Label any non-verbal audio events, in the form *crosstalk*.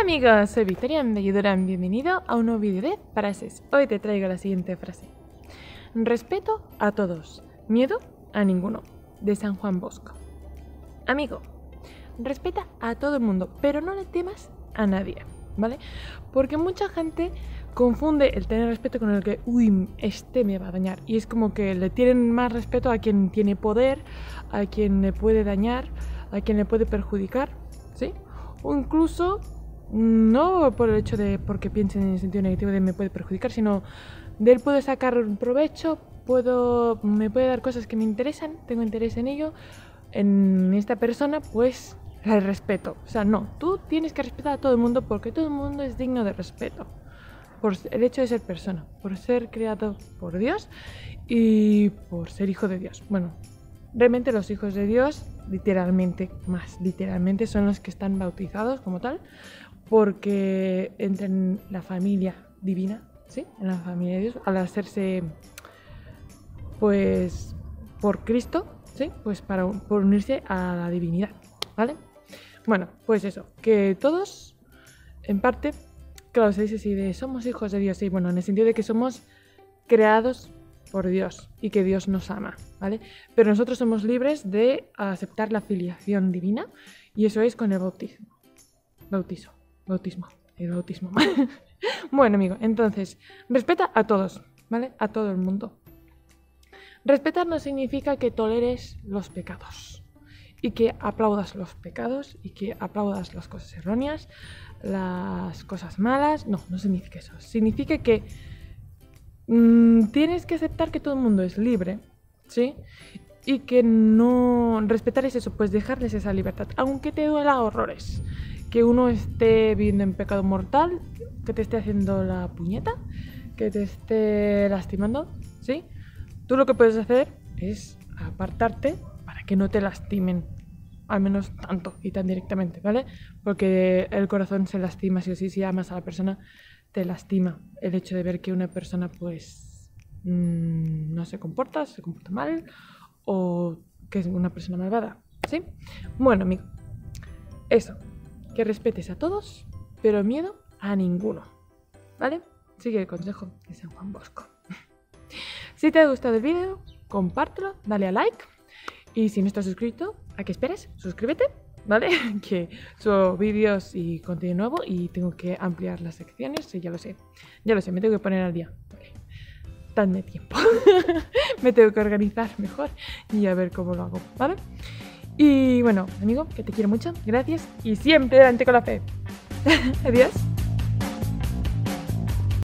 Hola amigos, soy Victoria Belluduran, bienvenido a un nuevo vídeo de frases. Hoy te traigo la siguiente frase. Respeto a todos, miedo a ninguno, de San Juan Bosco. Amigo, respeta a todo el mundo, pero no le temas a nadie, ¿vale? Porque mucha gente confunde el tener respeto con el que, uy, este me va a dañar. Y es como que le tienen más respeto a quien tiene poder, a quien le puede dañar, a quien le puede perjudicar, ¿sí? O incluso no por el hecho de porque piensen en el sentido negativo de me puede perjudicar, sino de él puedo sacar un provecho, puedo, me puede dar cosas que me interesan, tengo interés en ello, en esta persona, pues la respeto. O sea, no, tú tienes que respetar a todo el mundo porque todo el mundo es digno de respeto. Por el hecho de ser persona, por ser creado por Dios y por ser hijo de Dios. Bueno, realmente los hijos de Dios, literalmente, más literalmente, son los que están bautizados como tal, porque entran en la familia divina, ¿sí? En la familia de Dios, al hacerse, pues, por Cristo, ¿sí? Pues para por unirse a la divinidad, ¿vale? Bueno, pues eso, que todos, en parte, claro, se dice así de somos hijos de Dios, sí, bueno, en el sentido de que somos creados por Dios y que Dios nos ama, ¿vale? Pero nosotros somos libres de aceptar la filiación divina y eso es con el bautismo. Bautizo. Bautismo. El bautismo. *laughs* bueno, amigo, entonces, respeta a todos, ¿vale? A todo el mundo. Respetar no significa que toleres los pecados y que aplaudas los pecados y que aplaudas las cosas erróneas, las cosas malas. No, no significa eso. Significa que mmm, tienes que aceptar que todo el mundo es libre, ¿sí? Y que no respetar es eso, pues dejarles esa libertad, aunque te duela horrores que uno esté viviendo en pecado mortal, que te esté haciendo la puñeta, que te esté lastimando, ¿sí? Tú lo que puedes hacer es apartarte para que no te lastimen, al menos tanto y tan directamente, ¿vale? Porque el corazón se lastima, si o sí, si amas a la persona, te lastima el hecho de ver que una persona, pues, mmm, no se comporta, se comporta mal, o que es una persona malvada, ¿sí? Bueno, amigo, eso, que respetes a todos, pero miedo a ninguno. ¿Vale? Sigue el consejo de San Juan Bosco. *laughs* si te ha gustado el vídeo, compártelo, dale a like. Y si no estás suscrito, ¿a qué esperas? Suscríbete, ¿vale? *laughs* que subo vídeos y contenido nuevo y tengo que ampliar las secciones, ya lo sé. Ya lo sé, me tengo que poner al día. Vale. de tiempo. *laughs* me tengo que organizar mejor y a ver cómo lo hago, ¿vale? Y bueno, amigo, que te quiero mucho, gracias y siempre adelante con la fe. *laughs* Adiós.